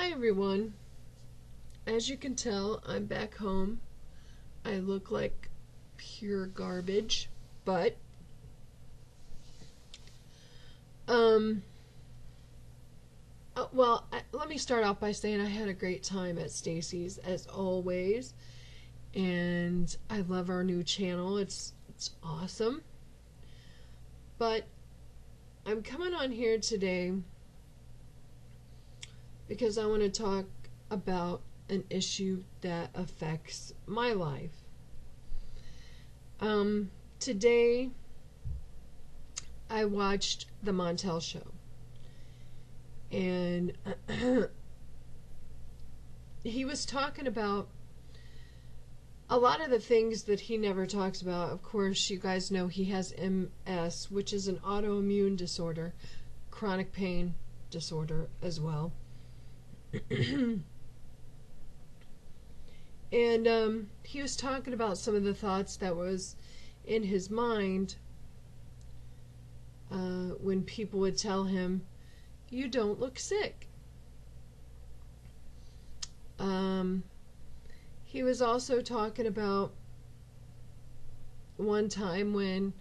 Hi everyone. As you can tell, I'm back home. I look like pure garbage, but um uh, well, I, let me start off by saying I had a great time at Stacy's as always, and I love our new channel. It's it's awesome. But I'm coming on here today because I want to talk about an issue that affects my life. Um, today, I watched The Montel Show. And he was talking about a lot of the things that he never talks about. Of course, you guys know he has MS, which is an autoimmune disorder, chronic pain disorder as well. and um, he was talking about some of the thoughts that was in his mind uh, when people would tell him, "You don't look sick." Um, he was also talking about one time when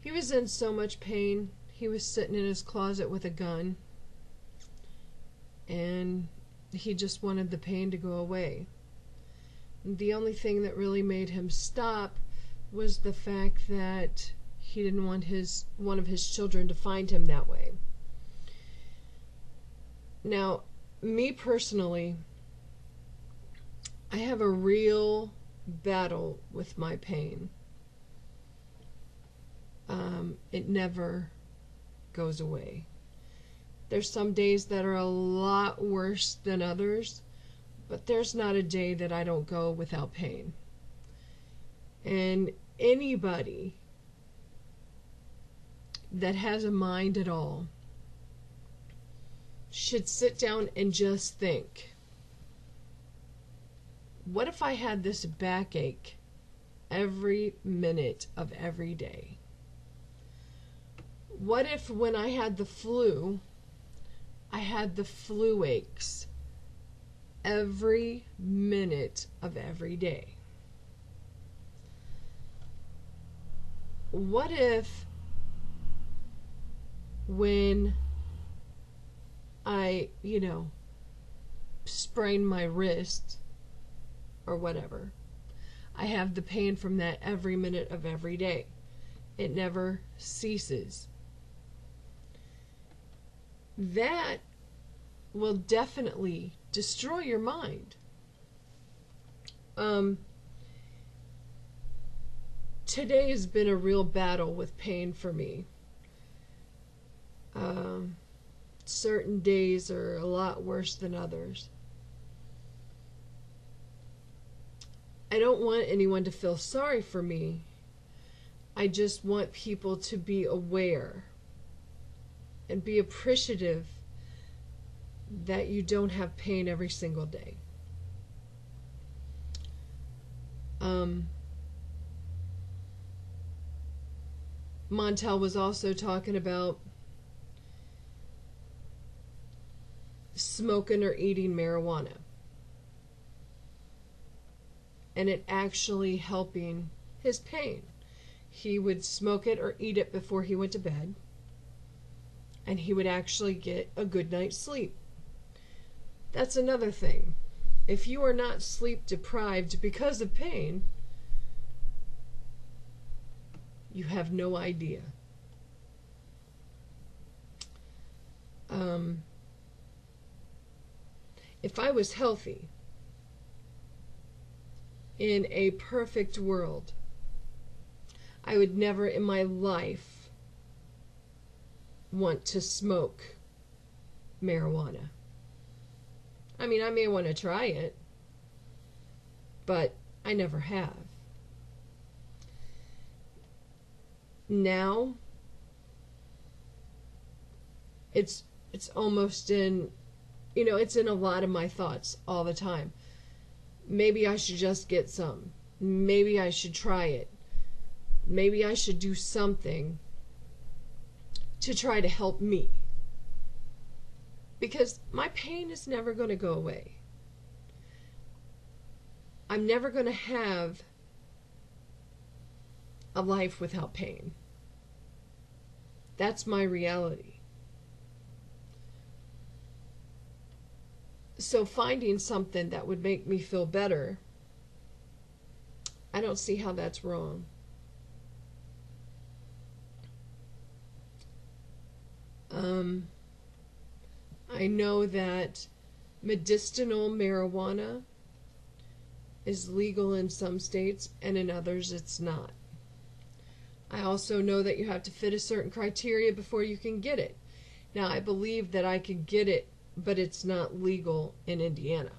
he was in so much pain, he was sitting in his closet with a gun and he just wanted the pain to go away. The only thing that really made him stop was the fact that he didn't want his one of his children to find him that way. Now, me personally, I have a real battle with my pain. Um, it never goes away. There's some days that are a lot worse than others, but there's not a day that I don't go without pain. And anybody that has a mind at all should sit down and just think what if I had this backache every minute of every day? What if when I had the flu, I had the flu aches every minute of every day. What if when I, you know, sprain my wrist or whatever, I have the pain from that every minute of every day. It never ceases that will definitely destroy your mind. Um, today has been a real battle with pain for me. Um, certain days are a lot worse than others. I don't want anyone to feel sorry for me. I just want people to be aware and be appreciative that you don't have pain every single day. Um, Montel was also talking about smoking or eating marijuana and it actually helping his pain. He would smoke it or eat it before he went to bed and he would actually get a good night's sleep. That's another thing. If you are not sleep deprived because of pain, you have no idea. Um, if I was healthy in a perfect world, I would never in my life want to smoke marijuana. I mean, I may want to try it, but I never have. Now, it's it's almost in you know, it's in a lot of my thoughts all the time. Maybe I should just get some. Maybe I should try it. Maybe I should do something to try to help me. Because my pain is never going to go away. I'm never going to have a life without pain. That's my reality. So finding something that would make me feel better, I don't see how that's wrong. Um, I know that medicinal marijuana is legal in some states and in others it's not. I also know that you have to fit a certain criteria before you can get it. Now, I believe that I could get it, but it's not legal in Indiana.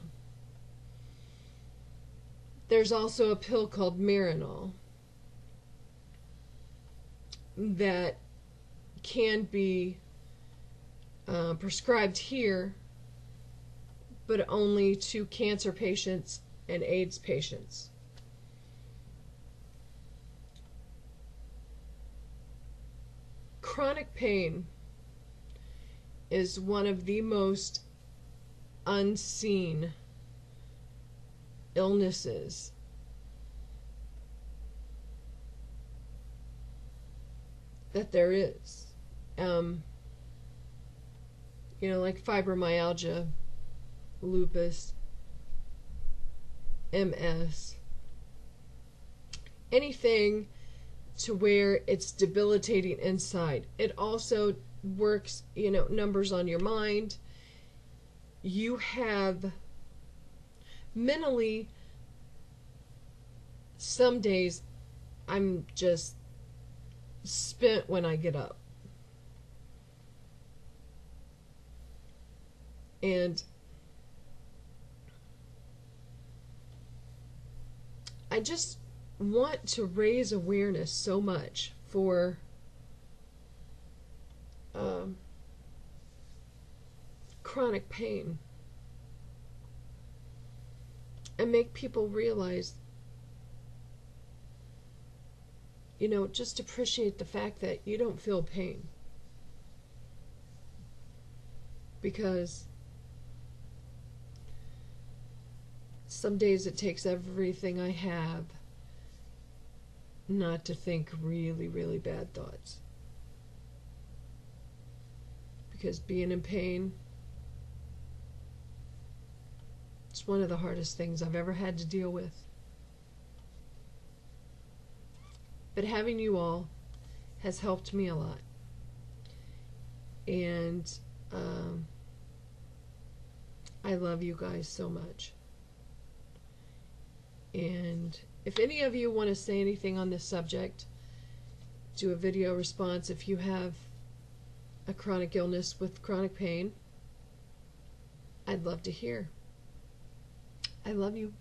There's also a pill called Marinol that can be uh, prescribed here, but only to cancer patients and AIDS patients. Chronic pain is one of the most unseen illnesses that there is. Um, you know, like fibromyalgia, lupus, MS, anything to where it's debilitating inside. It also works, you know, numbers on your mind. You have mentally, some days I'm just spent when I get up. And I just want to raise awareness so much for um, chronic pain. And make people realize you know just appreciate the fact that you don't feel pain. Because some days it takes everything I have not to think really, really bad thoughts. Because being in pain, it's one of the hardest things I've ever had to deal with. But having you all has helped me a lot. And um, I love you guys so much. And if any of you want to say anything on this subject, do a video response if you have a chronic illness with chronic pain. I'd love to hear. I love you.